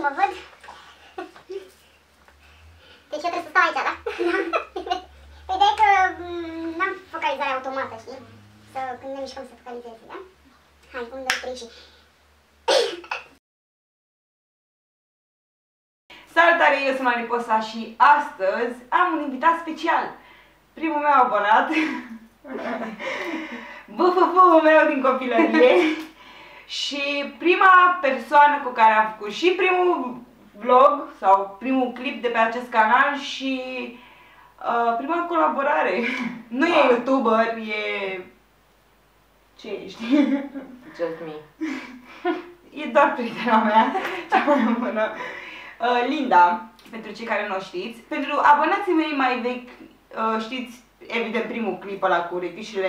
și mă văd. Deci eu trebuie să stau aici, da? Ideea e că mm, n-am focalizare automată, știi? Să, când ne mișcăm să focalizeze, da? Hai, un, doi, trei și... Salutare, eu sunt Mariposa și astăzi am un invitat special. Primul meu abonat, BFF-ul meu din copilărie și prima persoană cu care am făcut și primul vlog sau primul clip de pe acest canal și uh, prima colaborare. Nu e youtuber, e... Ce ești? Just me. E doar prietena mea, cea mai bună. Uh, Linda, pentru cei care nu o știți. Pentru abonații mei mai vechi, uh, știți, evident, primul clip ăla cu rechișile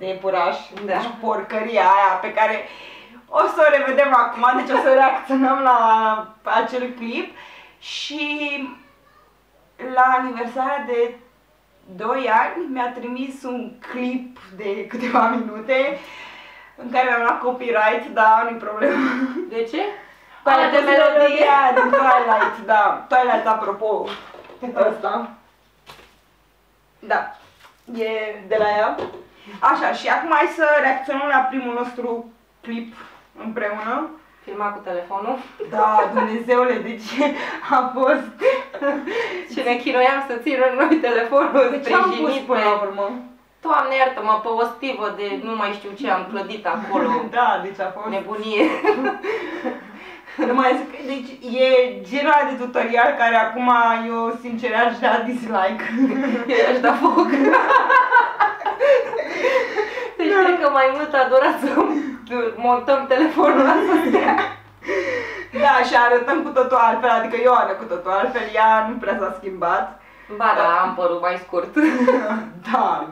de iepuraș Da. și porcăria aia pe care o să o revedem acum, deci o să reacționăm la acel clip și la aniversarea de 2 ani mi-a trimis un clip de câteva minute în care am luat copyright, dar nu-i problemă. De ce? Păi Ah, de de melodie. melodia din Twilight, da. Twilight, apropo, ăsta. Da, e de la ea. Așa, și acum hai să reacționăm la primul nostru clip împreună. Filma cu telefonul. Da, Dumnezeule, deci a fost... Și ne chinuiam să țină noi telefonul De ce am pus sprijinit până pe... la urmă? Doamne iartă-mă, pe o stivă de nu mai știu ce am clădit acolo. Da, deci a fost... Nebunie. Nu mai zic, deci e genul ăla de tutorial care acum eu sincer aș da dislike. I-aș da foc. Deci cred că mai mult a durat să montăm telefonul ăsta. Da, și arătăm cu totul altfel, adică eu arăt cu totul altfel, ea nu prea s-a schimbat. Ba da, am părul mai scurt. Da,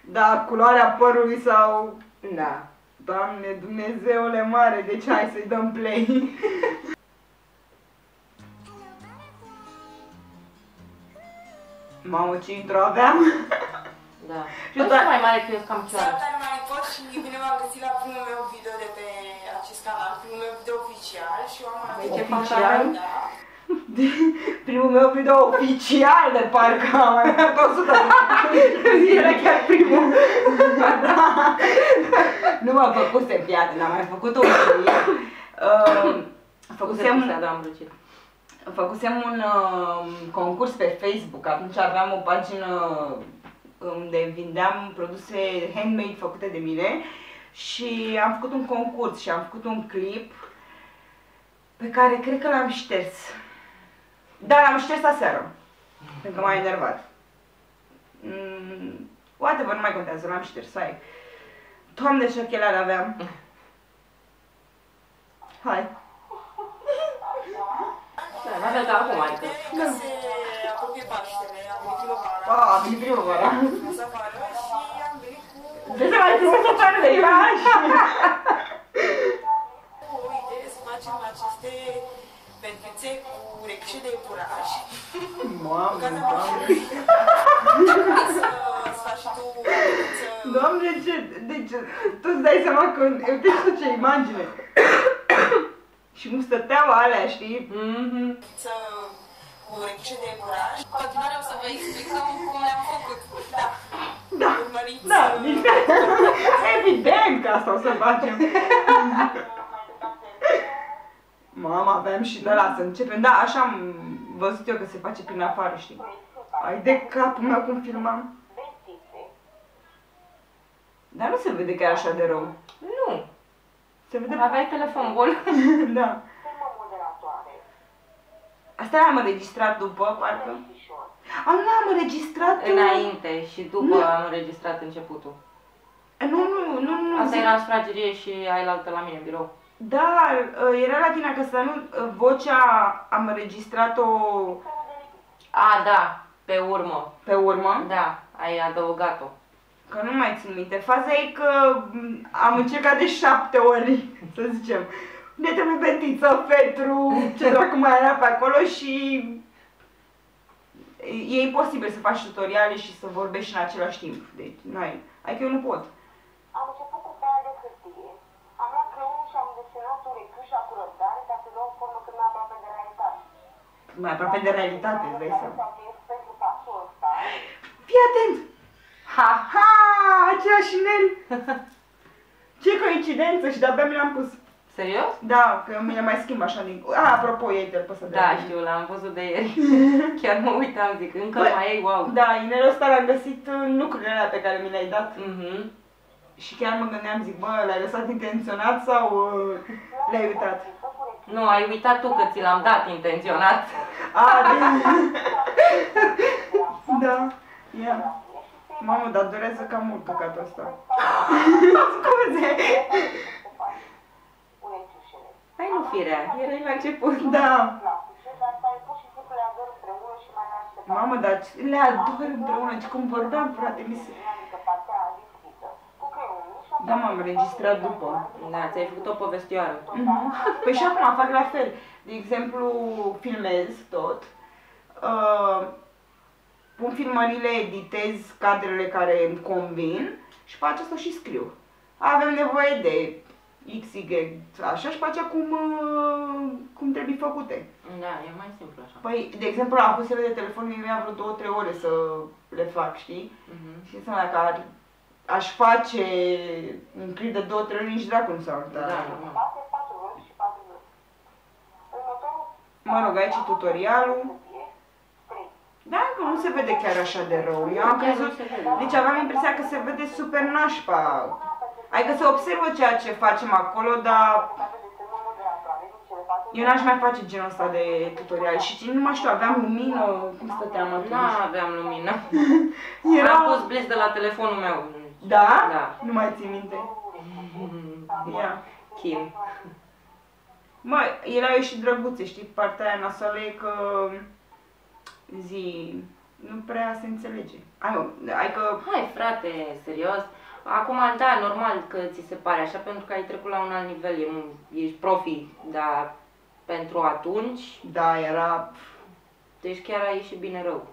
da, culoarea părului sau... Da. Doamne, Dumnezeule mare, deci hai să-i dăm play. Mamă, ce intro aveam! Da. Și Nu doar- sunt mai mare că eu sunt cam cioară. Salutare mai pot și bine v-am găsit la primul meu video de pe acest canal, primul meu video oficial și eu am Deci arătat e Oficial? Da. Primul meu video oficial de parcă am mai dat 100 de Era chiar primul. da. Nu m-am făcut sempiată, n-am mai făcut un clip. Uh, făcusem, Făcusem... Da, am răcit. făcusem un uh, concurs pe Facebook, atunci aveam o pagină unde vindeam produse handmade făcute de mine și am făcut un concurs și am făcut un clip pe care cred că l-am șters. Da, l-am șters aseară, pentru că m-a enervat. Mm, whatever, nu mai contează, l-am șters, hai. Doamne, ce ochelari aveam. Hai. Da, la fel ca acum, adică. Că venit primăvara, Ah, a venit primăvara. am fost afară și am venit cu Trebuie să mai trimis o țară de Iași. o idee să facem aceste pentrițe cu rechișe de iepuraș. Mamă, Ca să doamne. să să faci și tu o pentriță Doamne, ce, deci, tu îți dai seama că, uite și tu ce imagine. și cum stăteau alea, știi? Mhm. să cu rechișe de iepuraș. În continuare o să vă explicăm cum le-am făcut. Da. Da, Urmăriți. da, evident că asta o să facem. Mama, aveam și de la să începem. Da, așa am văzut eu că se face prin afară, știi? Ai de capul meu cum filmam. Dar nu se vede că e așa de rău. Nu. Se vede... Aveai telefon bun. da. Asta l-am înregistrat după, parcă. Am, nu am înregistrat... uh, Înainte și după Nu. am înregistrat începutul. Nu, nu, nu, nu. Asta zic- era în sufragerie și ai la altă la mine în birou. Da, uh, era la tine acasă, dar nu, uh, vocea am înregistrat-o A, da, pe urmă. pe urmă, Da, ai adăugat-o. că nu mai țin minte. Faza e că m, am încercat de șapte ori, să zicem. Ne trebuie betiță, Petru, ce dracu mai era pe acolo și e imposibil să faci tutoriale și să vorbești în același timp. Deci, n-ai. Adică eu nu pot. Am început cu foaia de hârtie, am luat creionul și am desenat un rechiș cu răbdare ca să dau formă cât mai mai aproape de realitate, îți dai seama. Fii atent! Ha! Ha! Aceeași inel! Ce coincidență și de-abia mi l-am pus. Serios? Da, că mi le mai schimb așa din... A, apropo, ei te-l păsă de Da, acolo. știu, l-am văzut de ieri. Chiar mă uitam, zic, încă Bă, mai ai, wow. Da, inelul ăsta l-am găsit în lucrurile alea pe care mi le-ai dat. Mhm. Și chiar mă gândeam, zic, bă, l-ai lăsat intenționat sau uh, le-ai uitat? Nu, ai uitat tu că ți l-am dat intenționat. A, de... da, ia. Mamă, dar durează cam mult căcatul ăsta. Scuze. Hai nu firea, erai la început. Da. Mamă, dar ce- le ador împreună, ce cum vorbeam, frate, mi se... Da, m-am înregistrat după. Da, ți-ai făcut o povestioară. Mhm. Păi și acum fac la fel. De exemplu, filmez tot. Uh, pun filmările, editez cadrele care îmi convin și pe aceasta și scriu. Avem nevoie de X, Y, așa și pe aceea cum, uh, cum trebuie făcute. Da, e mai simplu așa. Păi, de exemplu, la apusele de telefon mi ia vreo 2-3 ore să le fac, știi? Mhm. Și înseamnă că ar, aș face un clip de 2-3 ori, nici dracu nu s-ar Da, da. normal. Mă rog, aici e tutorialul. Da, că nu se vede chiar așa de rău. Eu am Chiar nu crezut, se vede. deci aveam impresia că se vede super nașpa. Adică se observă ceea ce facem acolo, dar eu n-aș mai face genul ăsta de tutorial. Și nu mai știu, aveam lumină, cum stăteam Nu atunci. aveam lumină. Era... Am pus blitz de la telefonul meu. Da? Da. Nu mai țin minte. Ia. Kim. Mă, erau și drăguțe, știi? Partea aia nasoală e că zi, nu prea se înțelege. Ai, ai că Hai frate, serios. Acum, da, normal că ți se pare așa, pentru că ai trecut la un alt nivel, e- ești profi, dar pentru atunci, Da, era... deci chiar a ieșit bine rău.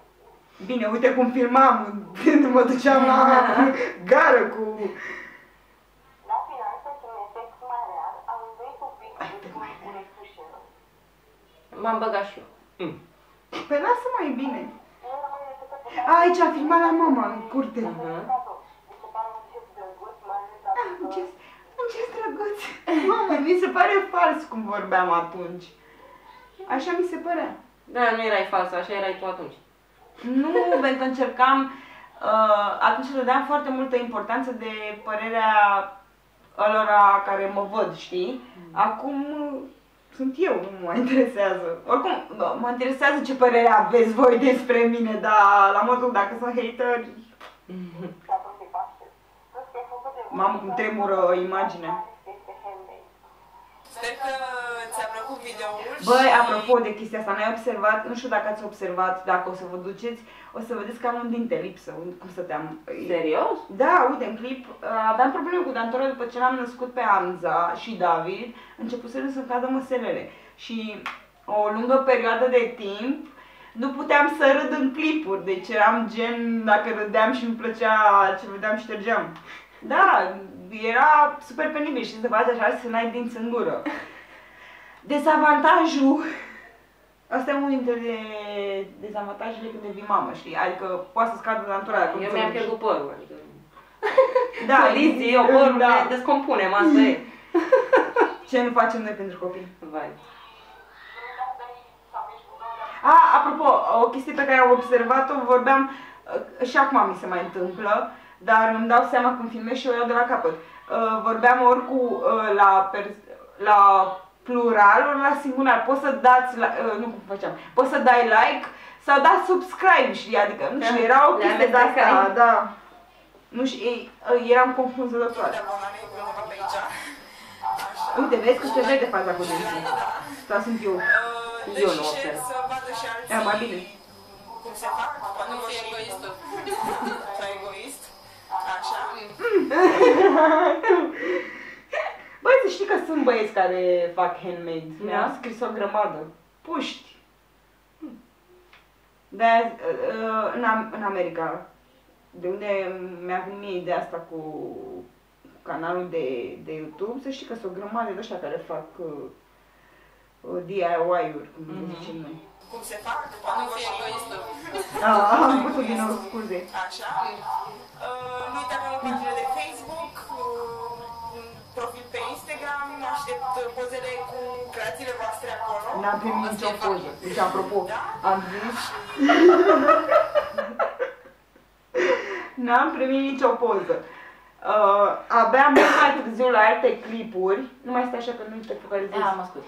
Bine, uite cum filmam, când mă duceam la gară cu... M-am băgat și eu. Păi lasă mai bine. A, aici a filmat la mama, în curte. Mhm. Ah, ce, ce drăguț. Mamă, mi se pare fals cum vorbeam atunci. Așa mi se părea. Da, nu erai falsă, așa erai tu atunci. Nu, pentru că încercam, uh, atunci dădeam foarte multă importanță de părerea ălora care mă văd, știi? Acum uh, sunt eu, nu mă interesează. Oricum, bă, mă interesează ce părere aveți voi despre mine, dar la modul dacă sunt hateri, mamă cum tremură imaginea. Sper că ți-a plăcut videoul Băi, și... apropo de chestia asta, n-ai observat, nu știu dacă ați observat, dacă o să vă duceți, o să vedeți că am un dinte lipsă, un- cum stăteam. Serios? Da, uite, în clip uh, aveam probleme cu dantorul după ce l-am născut pe Anza și David, începuseră să cadă măselele. Și o lungă perioadă de timp nu puteam să râd în clipuri, deci eram gen, dacă râdeam și nu plăcea ce vedeam, ștergeam. Da, era super penibil și să faci așa și să n-ai dinți în gură. Dezavantajul Asta e unul dintre de- dezavantajele când devii mamă, știi? Adică poate să scadă dantura dacă nu Eu ți-o mi-am duci. pierdut părul, adică... Da, Condiții, eu părul da. ne descompunem, asta e. Ce nu facem noi pentru copii? Vai. A, apropo, o chestie pe care am observat-o, vorbeam, uh, și acum mi se mai întâmplă, dar îmi dau seama când filmez și o iau de la capăt. Uh, Vorbeam ori cu uh, la, pers- la plural, ori la singular. Poți să dați, la, uh, nu cum făceam, poți să dai like sau dați subscribe, știi? Adică, nu știu, Da, era o le chestie de asta, amestecai. da. Nu știu, ei, uh, eram confunzătoare. De abonare undeva pe aici. Așa. Uite, vezi că se vede faza cu dinții. Sau sunt eu. Uh, Eu dă nu și observ. share să vadă și alții E, mai bine. cum se fac. Poate vor și egoistul. Tu egoist. Așa. Băi, să știi că sunt băieți care fac handmade. Da? Mi-au scris o grămadă. Puști. De uh, în, Am- în America, de unde mi-a venit mie ideea asta cu canalul de, de YouTube, să știi că sunt o grămadă de ăștia care fac uh, uh, DIY-uri, cum le Mhm. zicem noi. Cum se fac, Nu poate fie și... egoistă. Ah, am pus-o din nou, scuze. Așa. Uh, nu uitați avem o pagină de Facebook, uh, un profil pe Instagram, aștept uh, pozele cu creațiile voastre acolo. N-am primit nicio poză. Deci, apropo, am zis... N-am primit nicio poză. Uh, abia mult mai târziu la alte clipuri, nu mai stai așa că nu te focalizezi. Da, mă scuz.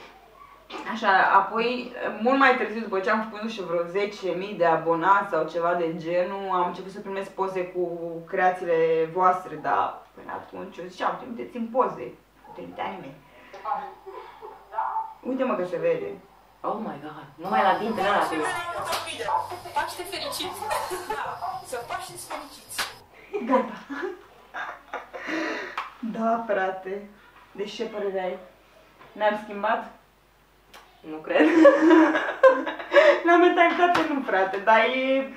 Așa, apoi, mult mai târziu, după ce am făcut, nu știu, vreo 10.000 de abonați sau ceva de genul, am început să primesc poze cu creațiile voastre, dar până atunci eu ziceam, trimiteți-mi poze, nu trimitea nimeni. Uite mă că se vede. Oh my god, numai la dintele ăla Și te mai am un video. Paște fericit! Da, să paștiți fericiți. Gata. Da, frate. Deci ce părere ai? Ne-am schimbat? Nu cred. La mentalitate nu, frate, dar e...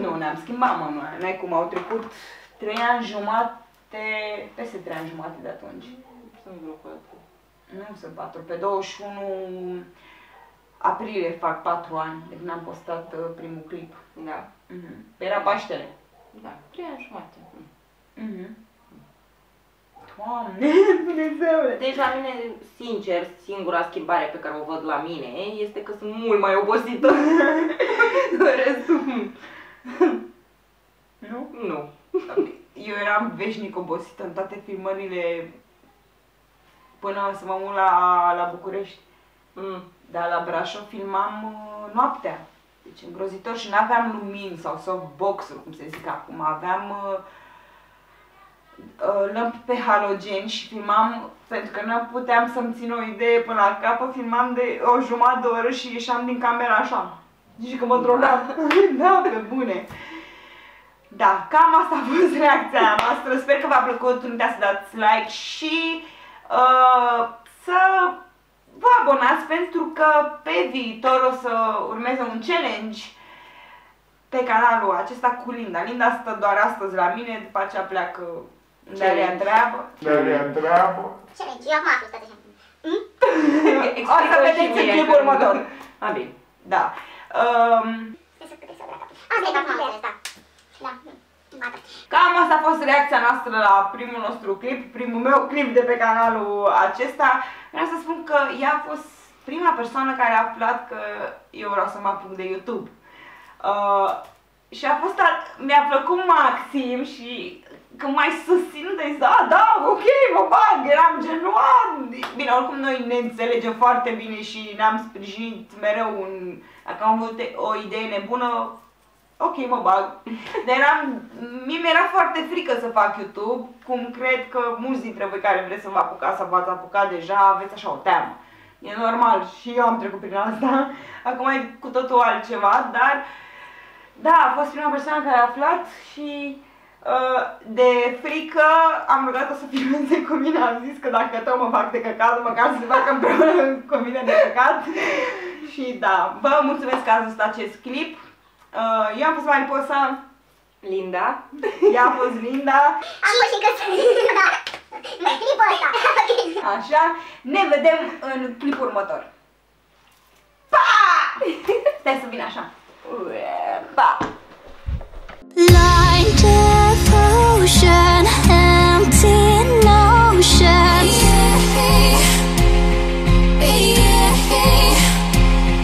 Nu, ne-am schimbat, mă, nu, n-ai cum, au trecut 3 ani jumate, peste 3 ani jumate de atunci. Sunt vreo patru. Nu sunt 4, pe 21 aprilie fac 4 ani de când am postat uh, primul clip. Da. Mhm. Era Paștele. Da, trei ani jumate. Mhm. Doamne, Dumnezeule! Deci la mine, sincer, singura schimbare pe care o văd la mine este că sunt mult mai obosită. Restul, Nu? nu. Eu eram veșnic obosită în toate filmările până să mă mut la, la București. Mm. Dar la Brașov filmam uh, noaptea. Deci îngrozitor și nu aveam lumini sau softbox-uri, cum se zic acum. Aveam uh, uh, lămpi pe halogen și filmam, pentru că nu puteam să-mi țin o idee până la capăt, filmam de o jumătate de oră și ieșeam din camera așa. Zici că mă drogam. da, pe bune. Da, cam asta a fost reacția noastră. Sper că v-a plăcut. Nu uitați să dați like și uh, să vă abonați pentru că pe viitor o să urmeze un challenge pe canalul acesta cu Linda. Linda stă doar astăzi la mine, după aceea pleacă unde are ea treabă. Dar ea întreabă. Challenge, eu acum aflu toate așa. O să vedeți în clipul următor. A, bine. Da. Um, Să puteți să vreau. Asta e acum, da. Da. Gata. Cam asta a fost reacția noastră la primul nostru clip, primul meu clip de pe canalul acesta. Vreau să spun că ea a fost prima persoană care a aflat că eu vreau să mă apuc de YouTube. Uh, și a fost, a- mi-a plăcut maxim și când mai susținut de zis, da, da, ok, mă bag, eram gen, "Wow." Bine, oricum noi ne înțelegem foarte bine și ne-am sprijinit mereu un, dacă am avut o idee nebună, ok, mă bag. Dar eram, mie mi-era foarte frică să fac YouTube, cum cred că mulți dintre voi care vreți să vă apucați sau v-ați apucat deja, aveți așa o teamă. E normal și eu am trecut prin asta, acum e cu totul altceva, dar da, a fost prima persoană care a aflat și uh, de frică am rugat-o să filmeze cu mine, am zis că dacă tot mă fac de căcat, măcar să se facă împreună cu mine de căcat. și da, vă mulțumesc că ați văzut acest clip. Uh, eu am fost Mariposa, Linda. ea a fost Linda, Am fost și căsătorit. Da. Mai clipul ăsta. Ok. așa, ne vedem în clipul următor. Pa! Stai să vin așa. ッパー